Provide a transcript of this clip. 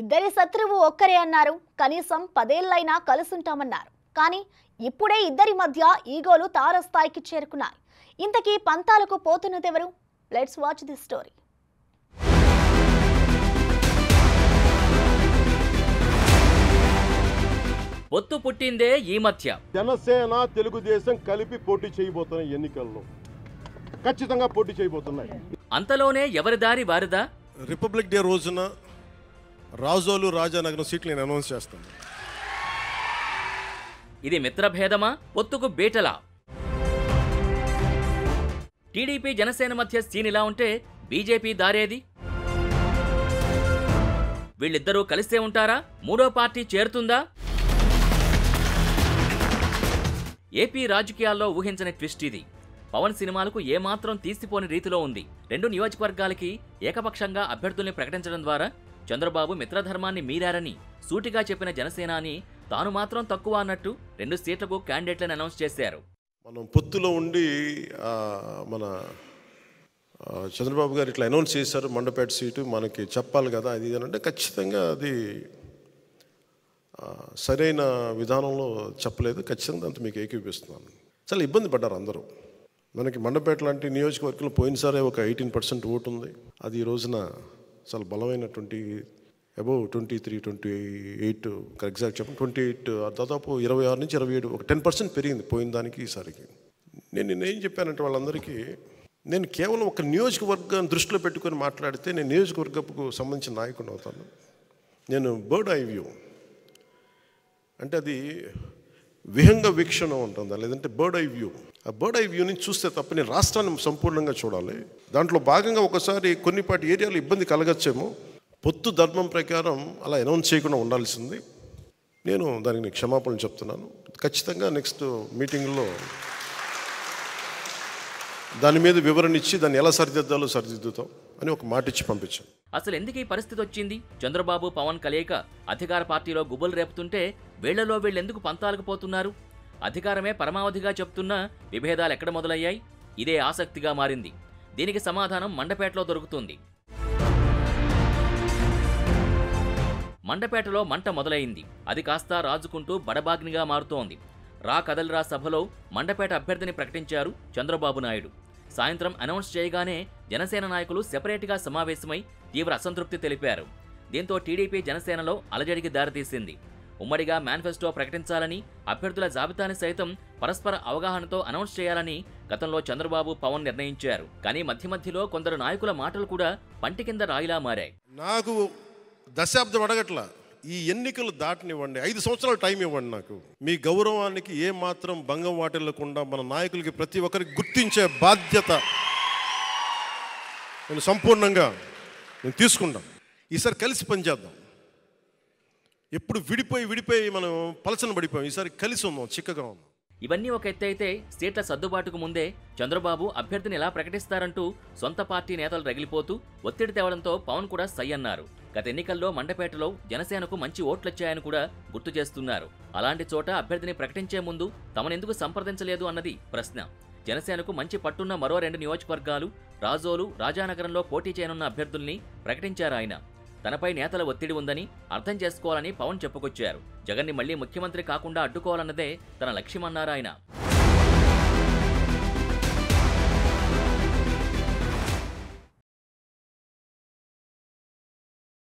ఇద్దరి శత్రువు ఒక్కరే అన్నారు. కనీసం పదేళ్ళైనా కలుసుంటామన్నారు. కానీ ఇప్పుడే ఇద్దరి మధ్య ఈగోలు తారస్థాయికి చేరుకున్నాయి. ఇంతకీ పంతాలకు పోతున్నదెవరు? లెట్స్ వాచ్ ది స్టోరీ పొత్తు పుట్టిందే ఈ మధ్య. జనసేన తెలుగుదేశం కలిపి పోటీ చేయబోతున్నాయి ఎన్నికల్లో ఖచ్చితంగా పోటీ చేయబోతున్నాయి. అంతలోనే ఎవరి దారి వారిదా? రిపబ్లిక్ డే రోజున రాజోలు రాజానగరం సీట్లు నేను అనౌన్స్ చేస్తాను. ఇది మిత్రభేదమా? పొత్తుకు బీటలా? టీడీపీ జనసేన మధ్య సీన్ ఇలా ఉంటే బీజేపీ దారేది? వీళ్ళిద్దరూ కలిసే ఉంటారా? మూడో పార్టీ చేరుతుందా? ఏపీ రాజకీయాల్లో ఊహించని ట్విస్ట్ ఇది. పవన్ సినిమాలకు ఏమాత్రం తీసిపోని రీతిలో ఉంది. రెండు నియోజకవర్గాలకి ఏకపక్షంగా అభ్యర్థుల్ని ప్రకటించడం ద్వారా చంద్రబాబు మిత్రధర్మాన్ని మీరారని సూటిగా చెప్పిన జనసేనాని తాను మాత్రం తక్కువ అన్నట్టు రెండు సీట్లకు క్యాండిడేట్లను అనౌన్స్ చేశారు. మనం పొత్తులో ఉండి మన చంద్రబాబు గారు ఇట్లా అనౌన్స్ చేశారు మండపేట సీటు మనకి చెప్పాలి కదా అది ఇది అంటే ఖచ్చితంగా అది సరైన విధానంలో చెప్పలేదు ఖచ్చితంగా అంత మీకు ఏకీపిస్తున్నాను చాలా ఇబ్బంది పడ్డారు అందరూ. మనకి మండపేట లాంటి నియోజకవర్గంలో పోయినసారే ఒక ఎయిటీన్ పర్సెంట్ ఓటు ఉంది. అది ఈ రోజున చాలా బలమైన twenty above twenty three twenty eight exact చెప్పండి ట్వంటీ ఎయిట్ దాదాపు ఇరవై ఆరు నుంచి ఇరవై ఏడు ఒక టెన్ పర్సెంట్ పెరిగింది పోయిన దానికి ఈసారికి. నేను నిన్న ఏం చెప్పానంటే వాళ్ళందరికీ నేను కేవలం ఒక నియోజకవర్గం దృష్టిలో పెట్టుకొని మాట్లాడితే నేను నియోజకవర్గపు సంబంధించిన నాయకుడు అవుతాను. నేను బర్డ్ ఐ వ్యూ. అంటే అది విహంగ వీక్షణ ఉంటుందా? లేదంటే బర్డ్ ఐ వ్యూ. ఆ బర్డ్ ఐ వ్యూని చూస్తే తప్ప నేను రాష్ట్రాన్ని సంపూర్ణంగా చూడాలి. దాంట్లో భాగంగా ఒకసారి కొన్నిపాటి ఏరియాలో ఇబ్బంది కలగచ్చేమో. పొత్తు ధర్మం ప్రకారం అలా అనౌన్స్ చేయకుండా ఉండాల్సింది. నేను దానికి నేను క్షమాపణలు చెప్తున్నాను. ఖచ్చితంగా నెక్స్ట్ మీటింగ్లో దాని మీద వివరణ ఇచ్చి దాన్ని ఎలా సరిదిద్దాలో సరిదిద్దుతాం అని ఒక మాట ఇచ్చి పంపించాను. అసలు ఎందుకు ఈ పరిస్థితి వచ్చింది? చంద్రబాబు పవన్ కలయిక అధికార పార్టీలో గుబులు రేపుతుంటే వీళ్ళలో వీళ్ళెందుకు పంతాలకు పోతున్నారు? అధికారమే పరమావధిగా చెప్తున్న విభేదాలు ఎక్కడ మొదలయ్యాయి? ఇదే ఆసక్తిగా మారింది. దీనికి సమాధానం మండపేటలో దొరుకుతుంది. మండపేటలో మంట మొదలైంది. అది కాస్త రాజుకుంటూ బడబాగ్నిగా మారుతోంది. రా కదలిరా సభలో మండపేట అభ్యర్థిని ప్రకటించారు చంద్రబాబు నాయుడు. సాయంత్రం అనౌన్స్ చేయగానే జనసేన నాయకులు సెపరేట్గా సమావేశమై తీవ్ర అసంతృప్తి తెలిపారు. దీంతో టీడీపీ జనసేనలో అలజడికి దారితీసింది. ఉమ్మడిగా మేనిఫెస్టో ప్రకటించాలని అభ్యర్థుల జాబితాని సైతం పరస్పర అవగాహనతో అనౌన్స్ చేయాలని గతంలో చంద్రబాబు పవన్ నిర్ణయించారు. కానీ మధ్య మధ్యలో కొందరు నాయకుల మాటలు కూడా పంటి కింద రాయిలా మారాయి. నాకు దశాబ్దం అడగట్లా ఈ ఎన్నికలు దాటనివ్వండి ఐదు సంవత్సరాలు టైం ఇవ్వండి నాకు. మీ గౌరవానికి ఏ మాత్రం భంగం వాటిల్లకుండా మన నాయకులకి ప్రతి ఒక్కరికి గుర్తించే బాధ్యత నేను సంపూర్ణంగా నేను తీసుకుంటాం ఈసారి కలిసి పనిచేద్దాం. ఎప్పుడు విడిపోయి విడిపోయి మనం పలచన పడిపోయాం. ఈసారి కలిసి ఉన్నాం చిక్కగా ఉన్నాం. ఇవన్నీ ఒక ఎత్తు అయితే సీట్ల సర్దుబాటుకు ముందే చంద్రబాబు అభ్యర్థిని ఎలా ప్రకటిస్తారంటూ సొంత పార్టీ నేతలు రగిలిపోతూ ఒత్తిడి తేవడంతో పవన్ కూడా సై అన్నారు. గత ఎన్నికల్లో మండపేటలో జనసేనకు మంచి ఓట్లొచ్చాయని కూడా గుర్తు చేస్తున్నారు. అలాంటి చోట అభ్యర్థిని ప్రకటించే ముందు తమనెందుకు సంప్రదించలేదు అన్నది ప్రశ్న. జనసేనకు మంచి పట్టున్న మరో రెండు నియోజకవర్గాలు రాజోలు రాజానగరంలో పోటీ చేయనున్న అభ్యర్థుల్ని ప్రకటించారు ఆయన. తనపై నేతల ఒత్తిడి ఉందని అర్థం చేసుకోవాలని పవన్ చెప్పుకొచ్చారు. జగన్ని మళ్ళీ ముఖ్యమంత్రి కాకుండా అడ్డుకోవాలన్నదే తన లక్ష్యమన్నారు ఆయన